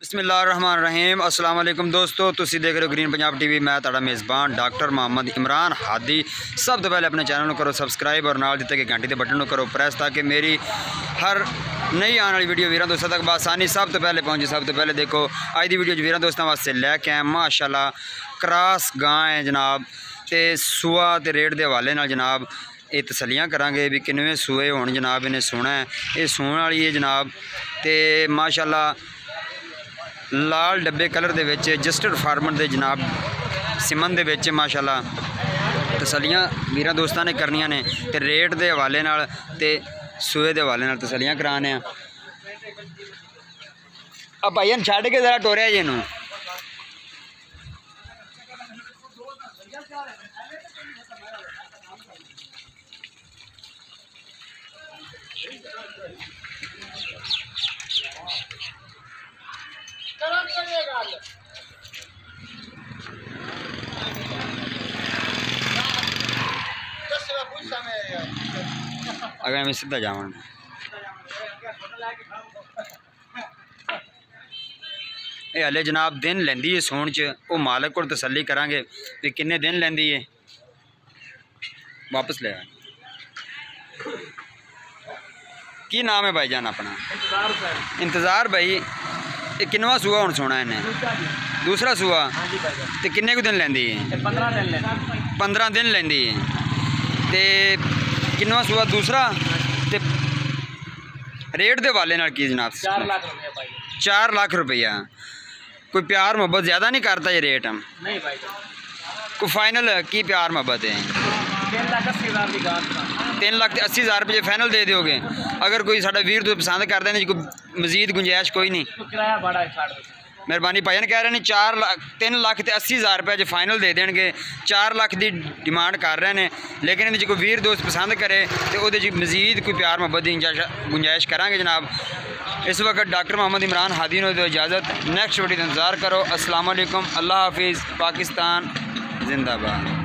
बसमीम असलम दोस्तों तुम देख रहे हो ग्रीन पंजाब टीवी मैं ਤੁਹਾਡਾ मेज़बान डॉक्टर मोहम्मद इमरान हादी सब तो पहले अपने चैनल करो सबसक्राइब और नाल दिते गए घंटे के बटन करो प्रेस ताकि मेरी हर नई आने वाली वीडियो वीर दोस्तों तक बसानी सब तो पहले पहुँचे सब तो पहले देखो अज की वीडियो वीर दोस्तों वास्ते लैके आए माशाला क्रास गां है जनाब तो सुआ तो रेट के हवाले जनाब ये तसलियाँ ਲਾਲ ਡੱਬੇ ਕਲਰ ਦੇ ਵਿੱਚ ਰਜਿਸਟਰਡ ਫਾਰਮਰ ਦੇ ਜਨਾਬ ਸਿਮਨ ਦੇ ਵਿੱਚ ਮਾਸ਼ਾਅੱਲਾ ਤਸਲੀਆਂ ਵੀਰਾਂ ਦੋਸਤਾਂ ਨੇ ਕਰਨੀਆਂ ਨੇ ਤੇ ਰੇਟ ਦੇ ਹਵਾਲੇ ਨਾਲ ਤੇ ਸੂਏ ਦੇ ਹਵਾਲੇ ਨਾਲ ਤਸਲੀਆਂ ਕਰਾਣੇ ਆ। ਆ ਭਾਈਆਂ ਛੱਡ ਕੇ ਜ਼ਰਾ ਟੋਰਿਆ ਜੀ ਨੂੰ ਅਗਾ ਮੈਂ ਸਿੱਧਾ ਜਾਵਾਂ ਇਹ ਹਲੇ ਜਨਾਬ ਦਿਨ ਲੈਂਦੀ ਏ ਸੌਣ ਚ ਉਹ ਮਾਲਕ ਕੋਲ ਤਸੱਲੀ ਕਰਾਂਗੇ ਵੀ ਕਿੰਨੇ ਦਿਨ ਲੈਂਦੀ ਏ। ਵਾਪਸ ਲੈ ਆ ਕੀ ਨਾਮ ਹੈ ਭਾਈ ਜਾਨ ਆਪਣਾ? ਇੰਤਜ਼ਾਰ ਸਾਹਿਬ ਇੰਤਜ਼ਾਰ ਭਾਈ ਇਹ ਕਿੰਨਵਾ ਸੂਆ ਹੁਣ ਸੋਣਾ ਇਹਨੇ? ਦੂਸਰਾ ਸੂਆ? ਤੇ ਕਿੰਨੇ ਕੁ ਦਿਨ ਲੈਂਦੀ ਹੈ 15 ਦਿਨ ਲੈਂਦੀ। 15 ਹੈ ਤੇ दिन तो किनवा सूआ दूसरा तो रेट के हवाले की जनाब? चार लाख रुपया। कोई प्यार मोहब्बत ज़्यादा नहीं करता ये रेट? हम नहीं भाई। कोई फाइनल की प्यार मोहब्बत है? तीन लाख अस्सी हज़ार रुपये फाइनल दे दोगे। अगर कोई साढ़ा वीर तो पसंद हैं कोई मजीद गुंजाइश कोई नहीं। मेहरबानी भाई। कह रहे हैं चार लाख, तीन लख तो अस्सी हज़ार रुपये जो फाइनल दे देंगे चार लख की डिमांड कर रहे हैं। लेकिन ये कोई वीर दोस्त पसंद करे तो वो मजीद कोई प्यार मोहब्बत की गुंजाइश करा जनाब। इस वक्त डॉक्टर मोहम्मद इमरान हादी ने इजाज़त। नैक्सट वीडियो इंतज़ार करो। असलकम अल्लाह हाफिज़। पाकिस्तान जिंदाबाद।